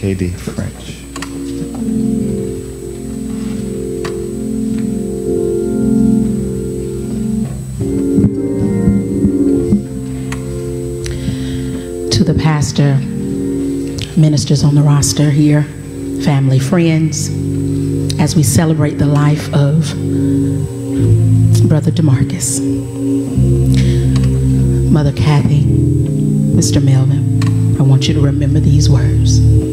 KD French. To the pastor, ministers on the roster here, family, friends, as we celebrate the life of Brother Demarcus, Mother Kathy, Mr. Melvin, I want you to remember these words.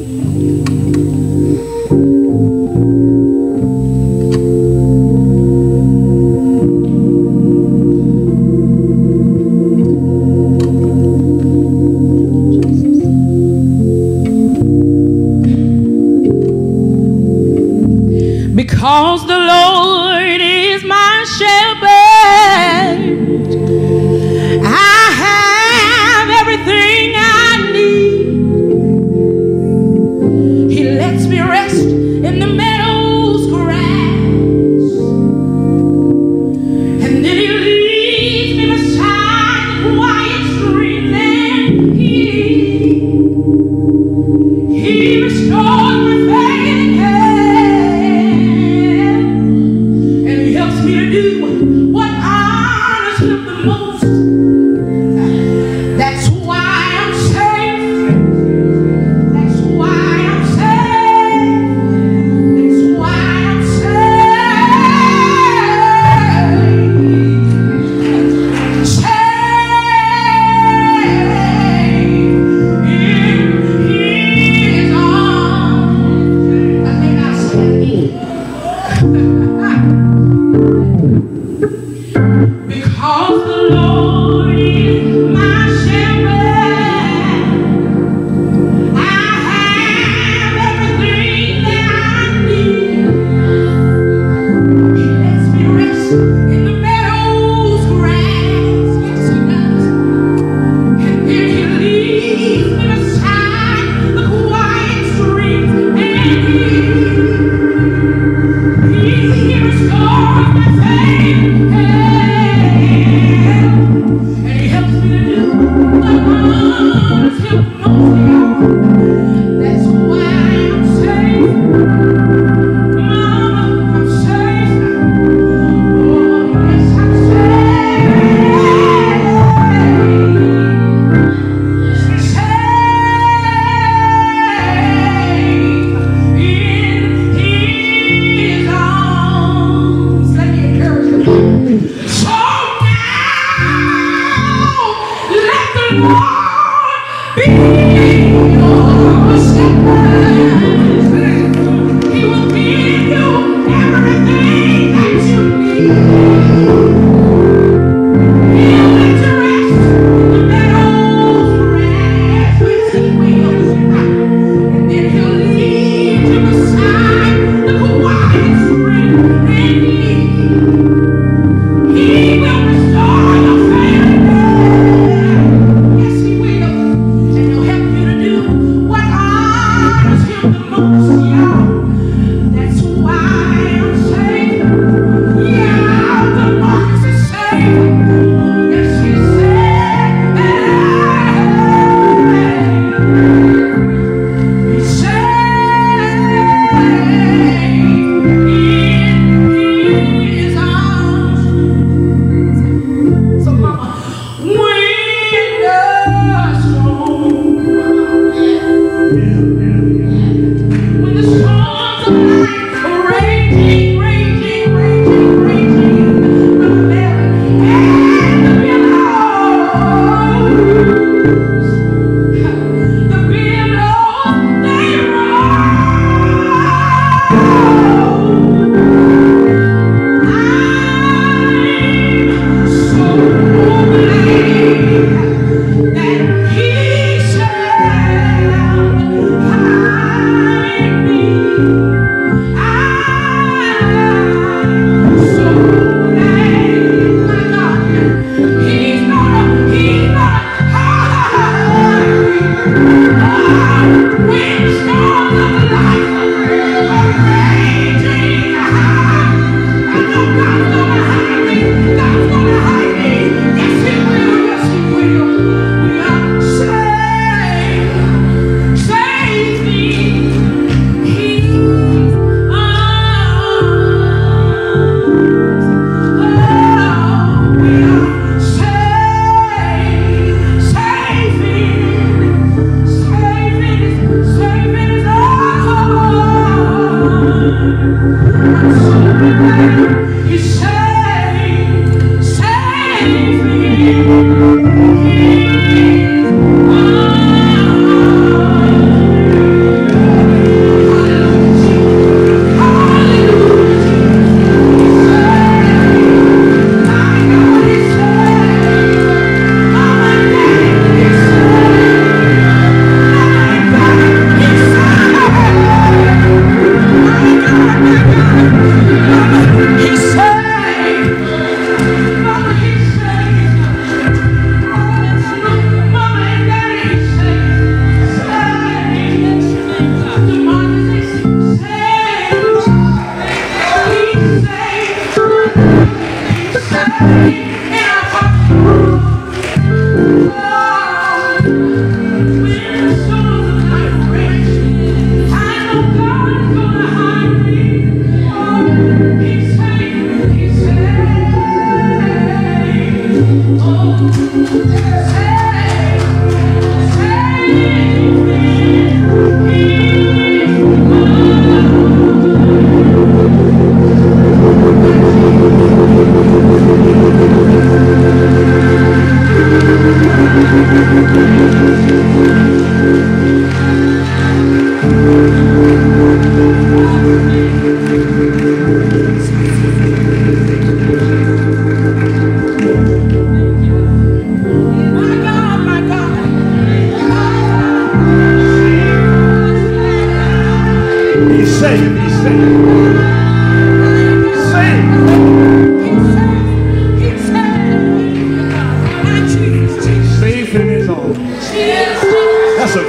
Música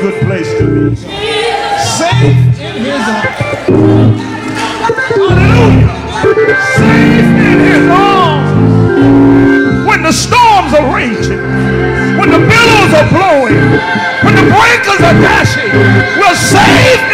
good place to be. Safe in his arms. Hallelujah. Safe in his arms. When the storms are raging, when the billows are blowing, when the breakers are dashing, we're safe